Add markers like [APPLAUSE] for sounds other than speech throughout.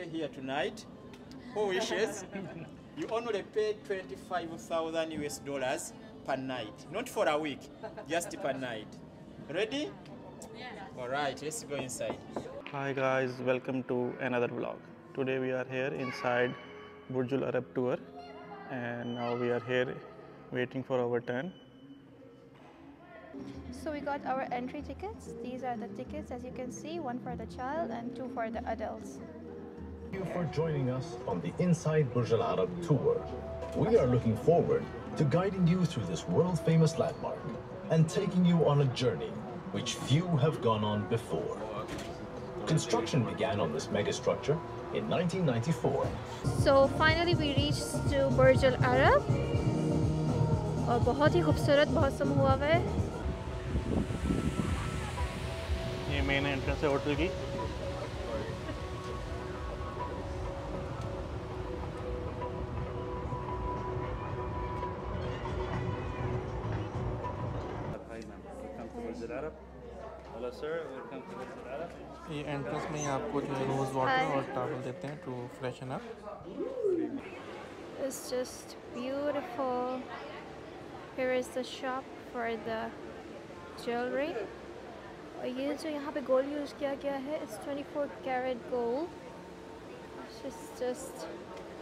stay here tonight, who wishes, [LAUGHS] you only pay 25,000 US dollars per night. Not for a week, just per night. Ready? Yeah. All right, let's go inside. Hi guys, welcome to another vlog. Today we are here inside Burj Al Arab tour and now we are here waiting for our turn. So we got our entry tickets. These are the tickets as you can see, one for the child and two for the adults. Thank you for joining us on the Inside Burj Al Arab tour. We are looking forward to guiding you through this world famous landmark and taking you on a journey which few have gone on before. Construction began on this megastructure in 1994. So finally we reached to Burj Al Arab. और बहुत ही खूबसूरत मौसम हुआ हुआ है ये main entrance है hotel की ये एंट्रेंस में ही आपको जो है रोज़ वाटर. और टॉवल देते हैं to freshen up It's just beautiful. Here is the shop for the jewelry. और ये जो यहाँ पे गोल्ड यूज़ किया गया है it's 24 karat gold. It's just, just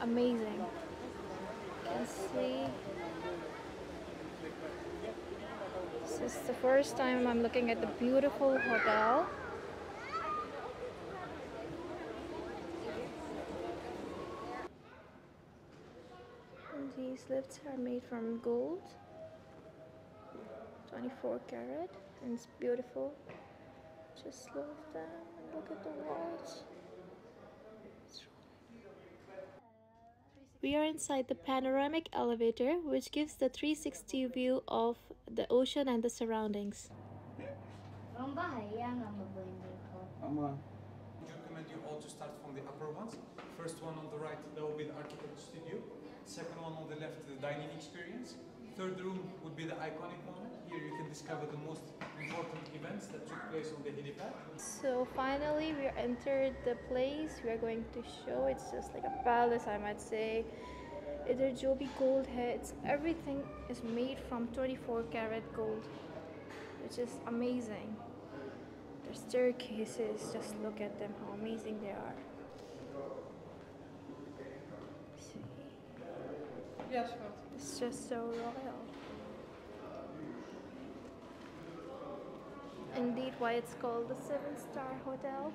amazing. You can see. This is the first time I'm looking at the beautiful hotel. And these lifts are made from gold. 24 karat and it's beautiful. Just love them look at the walls. We are inside the panoramic elevator which gives the 360 view of the ocean and the surroundings. Ang bahaya nga mabuhay dito. I recommend you all to start from the upper ones. First one on the right, that will be the architect studio. Second one on the left, the dining experience. Third room would be the iconic one. Here you can discover the most important events that took place on the helipad. So finally we entered the place we are going to show. It's just like a palace I might say. There will be gold heads. Everything is made from 24 karat gold which is amazing. The staircases, just look at them, how amazing they are. Yes, it's just so royal. Indeed, why it's called the Seven Star Hotel.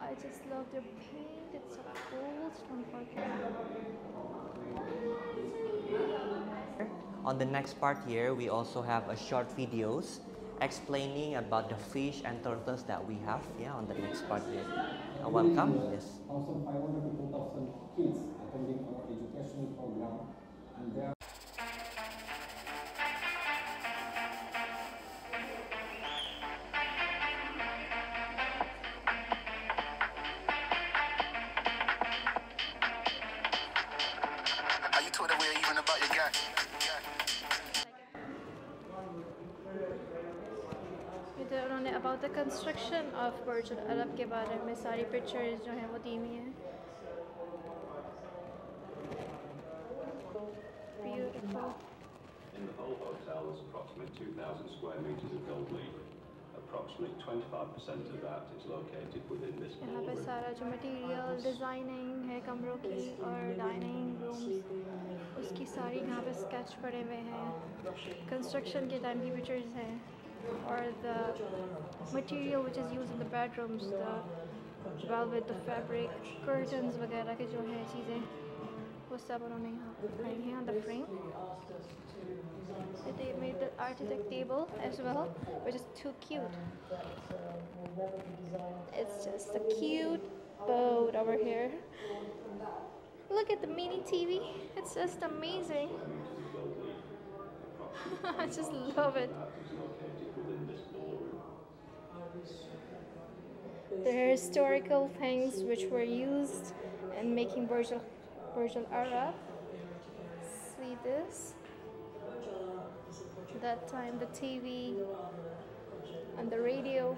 I just love their paint. It's so gold, 24 karat. On the next part here, we also have a short videos explaining about the fish and turtles that we have. Yeah, on the next part here. Uh, welcome. Yes. 1,500 to 2,000 kids attending our educational program and they of Burj Al के बारे में सारी pictures जो हैं वो दी हुई हैं In the whole hotel, there's approximately 2,000 square metres of gold leaf. Approximately 25% of that is located within this यहाँ पे सारा जो मटेरियल डिज़ाइनिंग है कमरों की और डाइनिंग रूम्स उसकी सारी यहाँ पे स्केच पड़े हुए हैं कंस्ट्रक्शन के टाइम की पिक्चर्स हैं और the material which is use in the bedrooms the velvet the fabric curtains वगैरह के जो हैं चीज़ें वो सब उन्होंने यहाँ पे दिखाई हैं on the frame they made the architect table as well which is too cute it's just a cute boat over here look at the mini TV it's just amazing [LAUGHS] I just love it Are historical things which were used in making Burj Al, Burj Al Arab. See this? That time, the TV and the radio.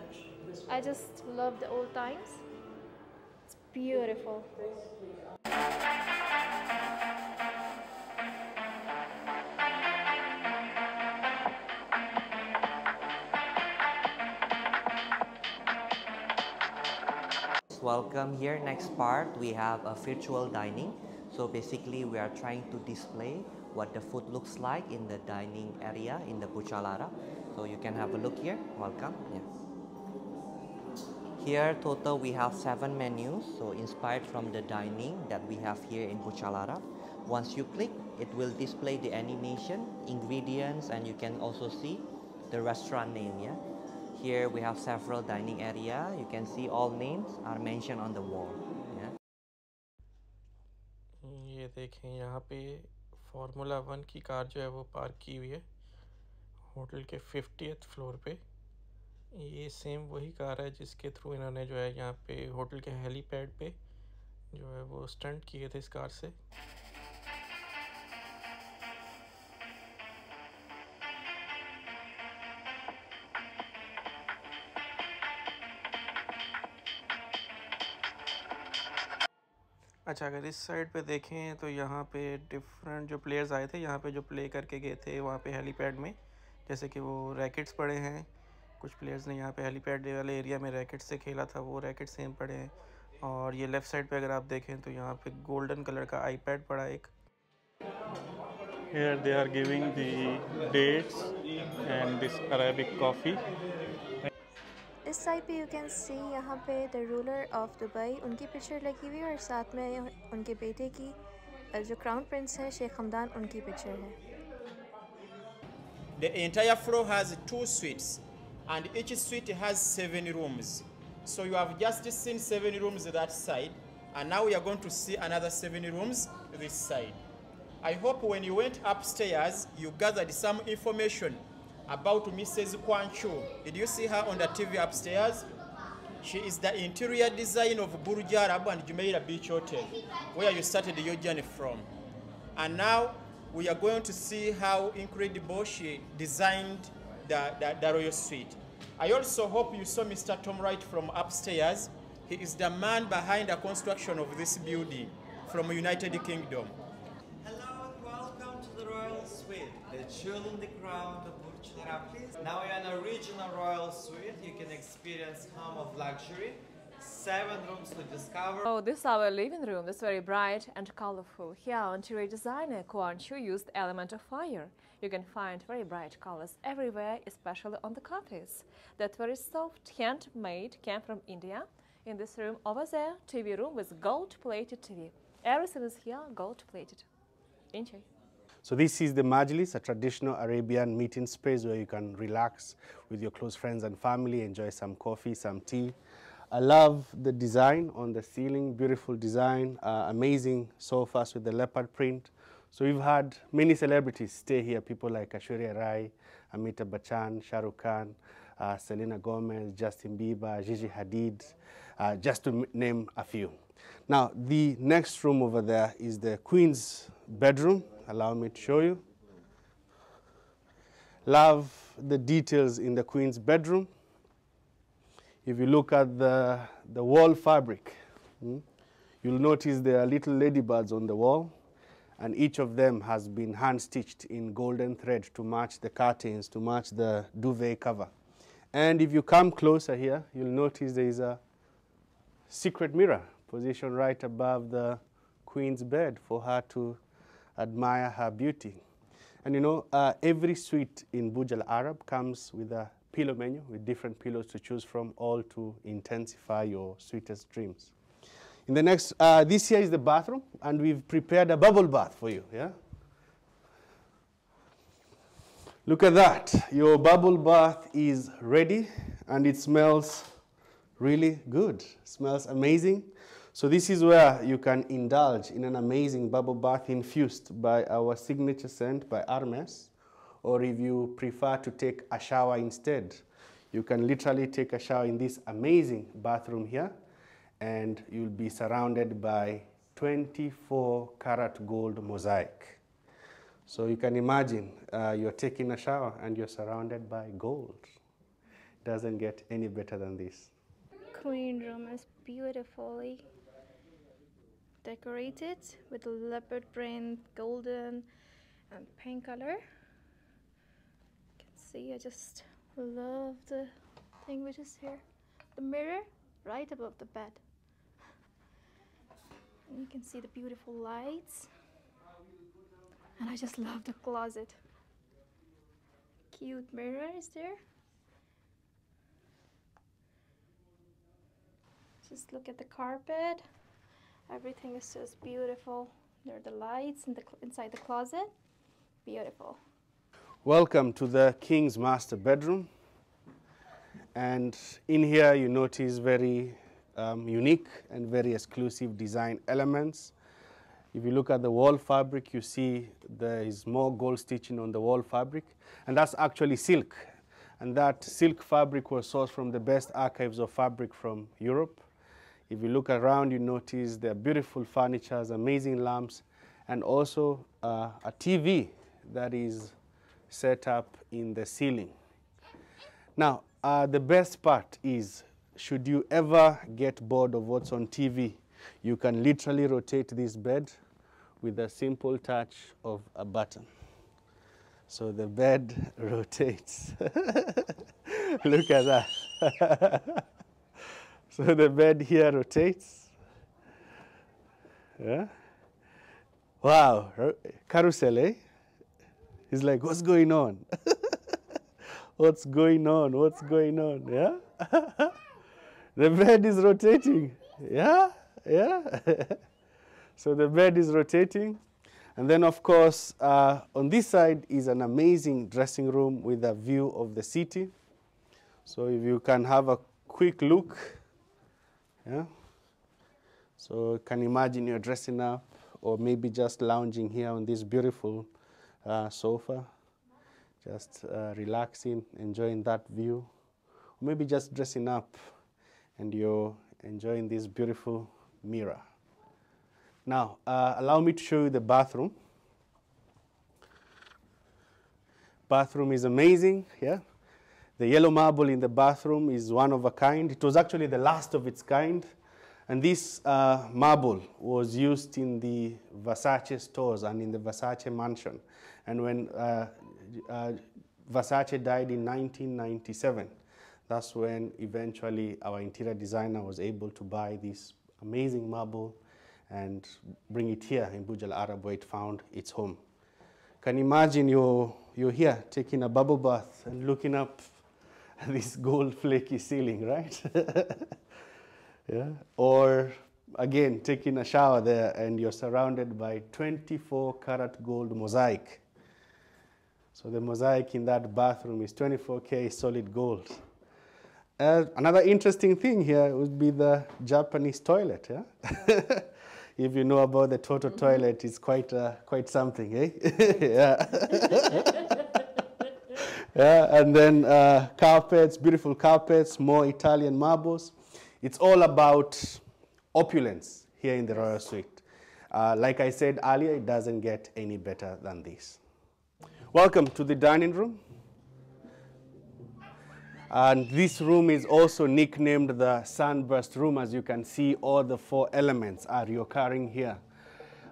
I just love the old times. It's beautiful. Welcome here. Next part, we have a virtual dining. So basically, we are trying to display what the food looks like in the dining area in the Burj Al Arab. So you can have a look here. Welcome. Here, total we have seven menus. So inspired from the dining that we have here in Burj Al Arab. Once you click, it will display the animation, ingredients, and you can also see the restaurant name. Yeah. Here we have several dining area. You can see all names are mentioned on the wall. Yeah. ये देखें, यहाँ पे formula one की car जो है वो park की हुई है होटल के फिफ्टियथ फ्लोर पे ये सेम वही कार है जिसके थ्रू इन्होंने जो है यहाँ पे होटल के हेलीपैड पे जो है वो स्टंट किए थे इस कार से अच्छा अगर इस साइड पे देखें तो यहाँ पे डिफरेंट जो प्लेयर्स आए थे, यहाँ पे जो प्ले करके गए थे, वहाँ पे हेलीपैड में, जैसे कि वो रैकेट्स पड़े हैं। कुछ प्लेयर्स ने यहाँ पे हेलीपैड वाले एरिया में रैकेट से खेला था, वो रैकेट सेम पड़े हैं। और ये लेफ़्ट साइड पे अगर आप देखें तो यहाँ पे गोल्डन कलर का आईपैड पड़ा एक। Here they are giving the dates and this Arabic coffee. इस साइड पे यू कैन सी यहाँ पे द रूलर ऑफ दुबई उनकी पिक्चर लगी हुई है और साथ में उनके बेटे की अ, जो क्राउन प्रिंस है शेख हमदान उनकी पिक्चर है The entire floor has two suites, and each suite has seven rooms. So you have just seen seven rooms that side, and now we are going to see another seven rooms this side. I hope when you went upstairs, you gathered some information about Mrs. Khuan Chew. Did you see her on the TV upstairs? She is the interior design of Burj Arab and Jumeirah Beach Hotel, where you started your journey from. And now we are going to see how incredible she designed the, the, the royal suite. I also hope you saw Mr. Tom Wright from upstairs. He is the man behind the construction of this building from United Kingdom. Hello and welcome to the Royal Suite, the jewel in the crown of Arab. Now you're in a regional royal suite. You can experience home of luxury, seven rooms to discover. Oh, this is our living room. It's very bright and colorful. Here, interior designer Khuan Chew used element of fire. You can find very bright colors everywhere, especially on the carpets. That very soft, handmade came from India. In this room over there, TV room with gold-plated TV. Everything is here gold-plated. Enjoy. So this is the Majlis, a traditional Arabian meeting space where you can relax with your close friends and family, enjoy some coffee, some tea. I love the design on the ceiling, beautiful design, uh, amazing sofas with the leopard print. So we've had many celebrities stay here, people like Aishwarya Rai, Amitabh Bachchan, Shah Rukh Khan, uh, Selena Gomez, Justin Bieber, Gigi Hadid, uh, just to name a few. Now, the next room over there is the Queen's bedroom. Allow me to show you. Love the details in the Queen's bedroom. If you look at the, the wall fabric, hmm, you'll notice there are little ladybirds on the wall, and each of them has been hand stitched in golden thread to match the curtains, to match the duvet cover. And if you come closer here, you'll notice there is a secret mirror positioned right above the queen's bed for her to admire her beauty. And you know, uh, every suite in Burj Al Arab comes with a pillow menu with different pillows to choose from, all to intensify your sweetest dreams. In the next, uh, this here is the bathroom, and we've prepared a bubble bath for you. Yeah. Look at that. Your bubble bath is ready, and it smells really good. smells amazing. So this is where you can indulge in an amazing bubble bath infused by our signature scent by Hermes, or if you prefer to take a shower instead, you can literally take a shower in this amazing bathroom here, and you'll be surrounded by 24 karat gold mosaic. So you can imagine uh, you're taking a shower and you're surrounded by gold. Doesn't get any better than this. Queen room is beautifully decorated with leopard print, golden, and pink color. You can see I just love the thing which is here. The mirror right above the bed. And you can see the beautiful lights. And I just love the closet. Cute mirror is there. Just look at the carpet. Everything is just beautiful. There are the lights in the inside the closet. Beautiful. Welcome to the King's Master Bedroom. And in here, you notice very um, unique and very exclusive design elements. If you look at the wall fabric, you see there is more gold stitching on the wall fabric, and that's actually silk. And that silk fabric was sourced from the best archives of fabric from Europe. If you look around, you notice there are beautiful furnitures, amazing lamps, and also uh, a TV that is set up in the ceiling. Now, uh, the best part is, should you ever get bored of what's on TV, you can literally rotate this bed with a simple touch of a button. So the bed [LAUGHS] rotates. [LAUGHS] Look at that. [LAUGHS] so [LAUGHS] the bed here rotates. Yeah. Wow, ro- carousel, eh? He's like, what's going on? [LAUGHS] what's going on? What's going on? Yeah? [LAUGHS] the bed is rotating. Yeah? Yeah? so the bed is rotating. And then, of course, uh, on this side is an amazing dressing room with a view of the city. So if you can have a quick look, yeah. So you can imagine you're dressing up, or maybe just lounging here on this beautiful uh, sofa, just uh, relaxing, enjoying that view, maybe just dressing up, and you're enjoying this beautiful mirror. Now, uh, allow me to show you the bathroom. Bathroom is amazing, yeah. The yellow marble in the bathroom is one of a kind. It was actually the last of its kind. And this uh, marble was used in the Versace stores and in the Versace mansion. And when uh, uh, Versace died in 1997, that's when eventually our interior designer was able to buy this amazing marble and bring it here in Burj Al Arab where it found its home. Can you imagine you're, you're here taking a bubble bath and looking up [LAUGHS] this gold flaky ceiling, right? [LAUGHS] yeah. Or again, taking a shower there and you're surrounded by 24 karat gold mosaic. So the mosaic in that bathroom is 24K solid gold. Uh, another interesting thing here would be the Japanese toilet. Yeah? [LAUGHS] if you know about the Toto toilet, it's quite, uh, quite something, eh? yeah. Yeah, and then uh, carpets, beautiful carpets, more Italian marbles. It's all about opulence here in the Royal Suite. Uh, like I said earlier, it doesn't get any better than this. Welcome to the dining room. And this room is also nicknamed the sunburst room. As you can see, all the four elements are reoccurring here.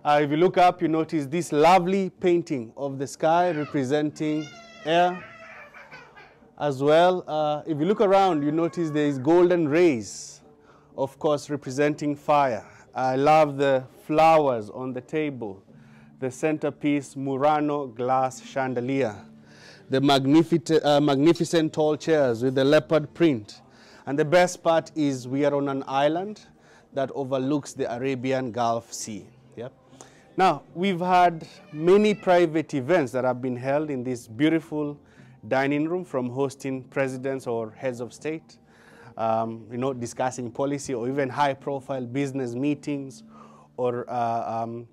Uh, if you look up, you notice this lovely painting of the sky representing air. As well, uh, if you look around, you notice there is golden rays, of course, representing fire. I love the flowers on the table, the centerpiece Murano glass chandelier the magnificent, uh, magnificent tall chairs with the leopard print. And the best part is we are on an island that overlooks the Arabian Gulf Sea. Yep. Now, we've had many private events that have been held in this beautiful dining room from hosting presidents or heads of state, um, you know, discussing policy or even high profile business meetings or, uh, um,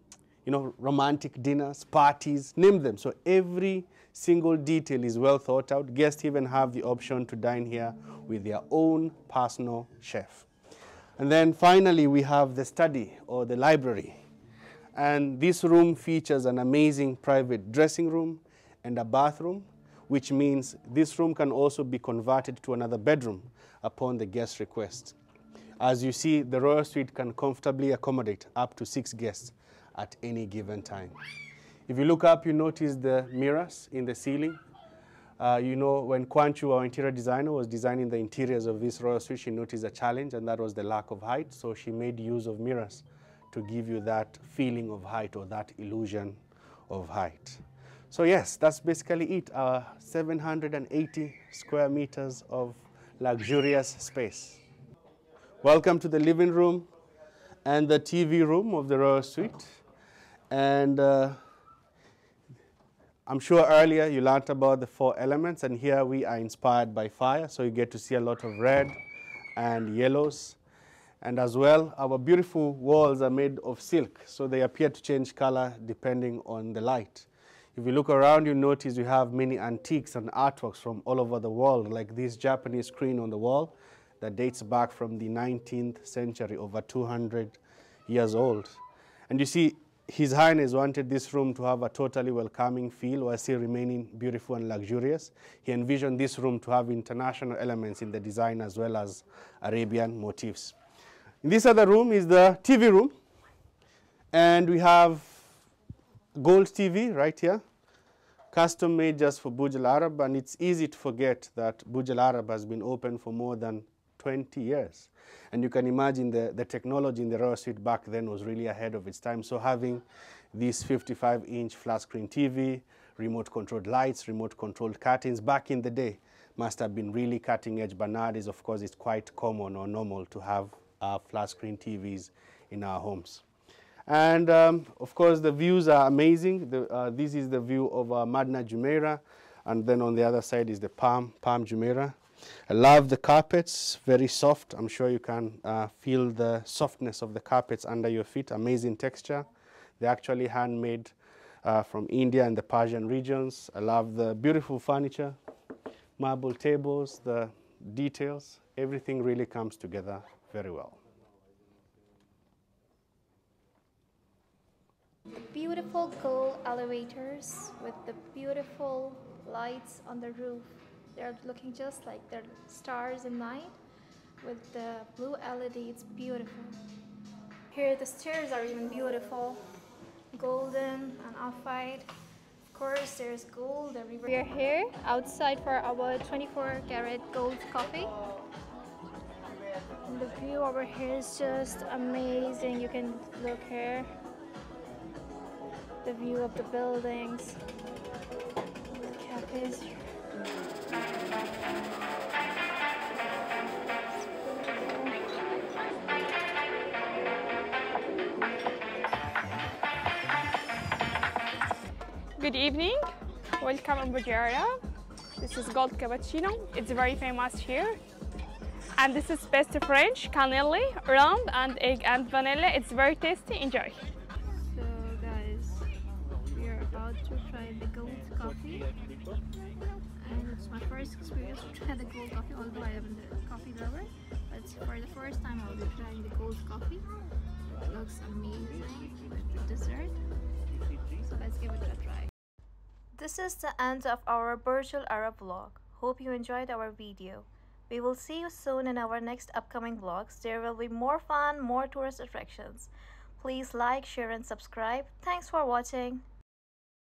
you know, romantic dinners, parties, name them. So every single detail is well thought out. Guests even have the option to dine here with their own personal chef. And then finally, we have the study or the library. And this room features an amazing private dressing room and a bathroom, which means this room can also be converted to another bedroom upon the guest request. As you see, the Royal Suite can comfortably accommodate up to six guests at any given time. If you look up, you notice the mirrors in the ceiling. Uh, you know, when Khuan Chew, our interior designer, was designing the interiors of this Royal Suite, she noticed a challenge, and that was the lack of height. So she made use of mirrors to give you that feeling of height or that illusion of height. So yes, that's basically it. Our 780 square meters of luxurious space. Welcome to the living room and the TV room of the Royal Suite. And uh, I'm sure earlier you learned about the four elements, and here we are inspired by fire, so you get to see a lot of red and yellows. And as well, our beautiful walls are made of silk, so they appear to change color depending on the light. If you look around, you notice you have many antiques and artworks from all over the world, like this Japanese screen on the wall that dates back from the 19th century, over 200 years old. And you see, His Highness wanted this room to have a totally welcoming feel while still remaining beautiful and luxurious. He envisioned this room to have international elements in the design as well as Arabian motifs. In this other room is the TV room, and we have gold TV right here, custom made just for Burj Al Arab, and it's easy to forget that Burj Al Arab has been open for more than 20 years. And you can imagine the, the technology in the Royal Suite back then was really ahead of its time. So having this 55 inch flat screen TV, remote controlled lights, remote controlled curtains back in the day must have been really cutting edge. But nowadays, of course, it's quite common or normal to have uh, flat screen TVs in our homes. And um, of course, the views are amazing. The, uh, this is the view of uh, Madinat Jumeirah, and then on the other side is the Palm, Palm Jumeirah. I love the carpets, very soft. I'm sure you can uh, feel the softness of the carpets under your feet, amazing texture. They're actually handmade uh, from India and the Persian regions. I love the beautiful furniture, marble tables, the details. Everything really comes together very well. Beautiful gold elevators with the beautiful lights on the roof. They're looking just like they're stars in night with the blue LED. It's beautiful. Here the stairs are even beautiful. Golden and off-white. Of course there's gold everywhere. We are here outside for our 24 karat gold coffee. And the view over here is just amazing. You can look here. The view of the buildings. The cafes. Good evening. Welcome in Bulgaria. This is Gold Cappuccino. It's very famous here. And this is best French, cannelle, round, and egg and vanilla. It's very tasty. Enjoy. And it's my first experience to try the gold coffee, although I am a coffee lover. But for the first time I'll be trying the gold coffee. It looks amazing with dessert. So let's give it a try. This is the end of our Burj Al Arab vlog. Hope you enjoyed our video. We will see you soon in our next upcoming vlogs. There will be more fun, more tourist attractions. Please like, share and subscribe. Thanks for watching.